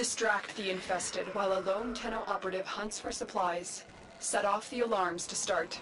Distract the infested while a lone Tenno operative hunts for supplies. Set off the alarms to start.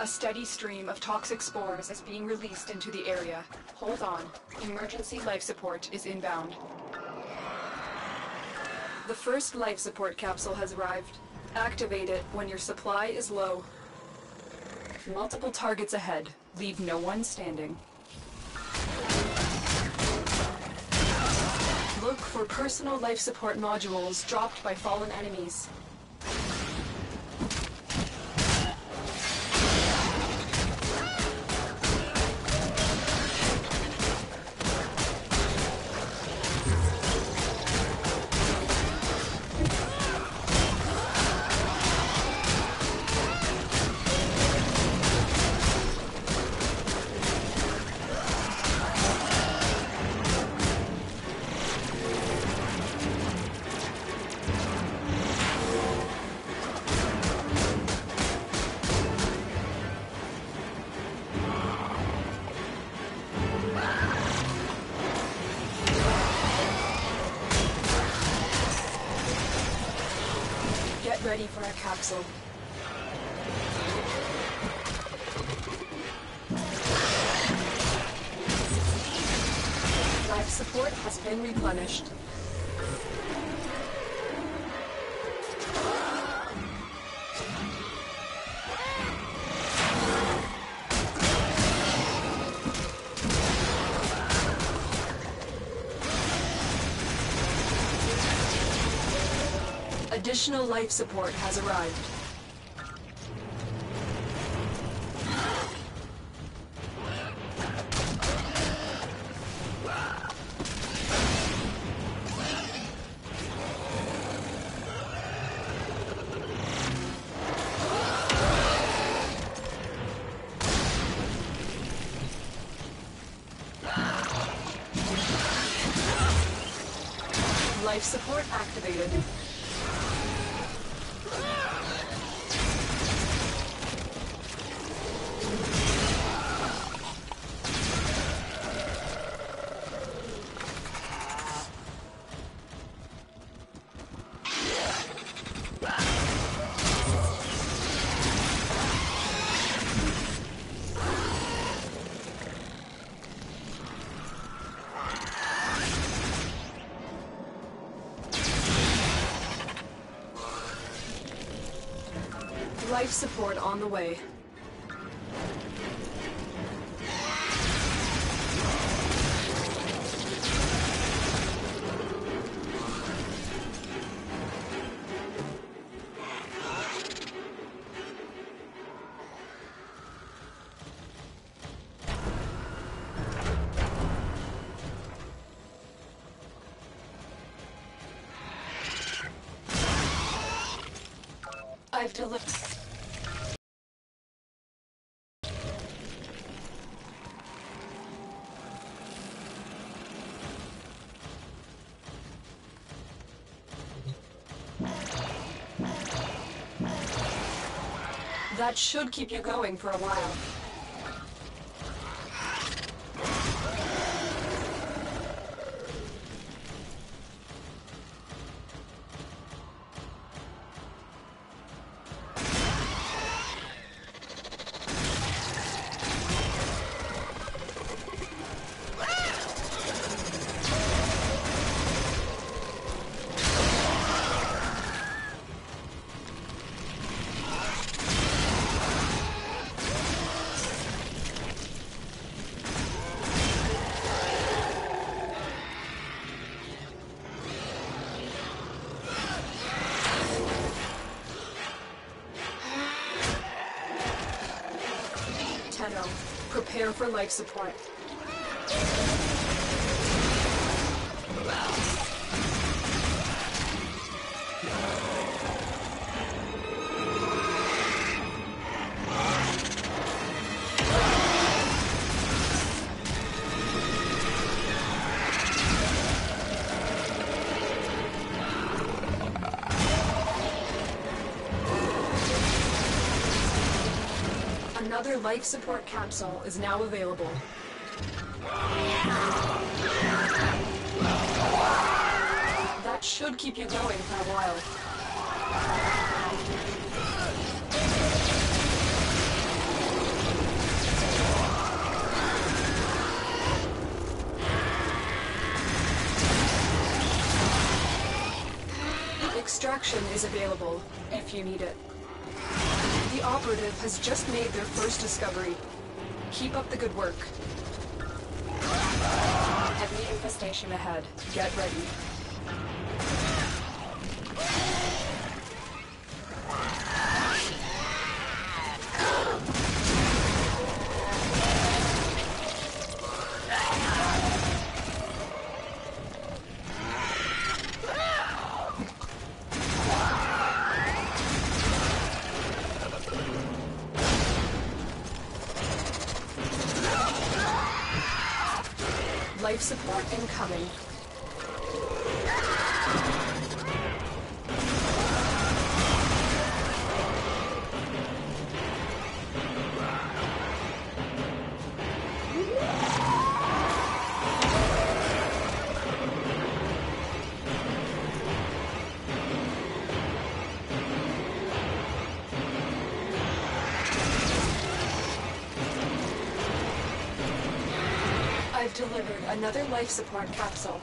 A steady stream of toxic spores is being released into the area. Hold on. Emergency life support is inbound. The first life support capsule has arrived. Activate it when your supply is low. Multiple targets ahead. Leave no one standing. Look for personal life support modules dropped by fallen enemies. Ready for a capsule. Life support has been replenished. Additional life support has arrived. Life support activated. Life support on the way. I've delivered. That should keep you going for a while. For life support. Another life support capsule is now available. That should keep you going for a while. Extraction is available if you need it. The operative has just made their first discovery. Keep up the good work. Heavy infestation ahead. Get ready. Life support incoming. I've delivered another life support capsule.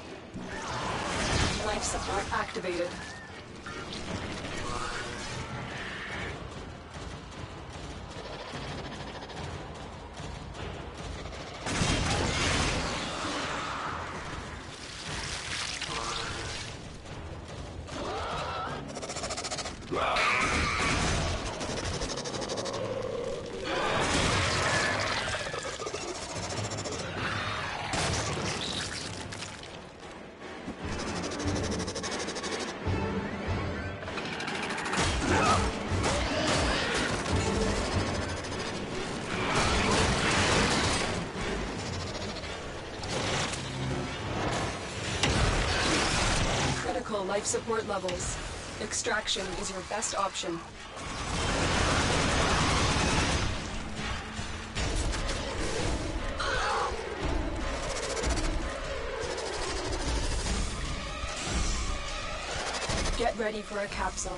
Life support activated. Life support levels. Extraction is your best option. Get ready for a capsule.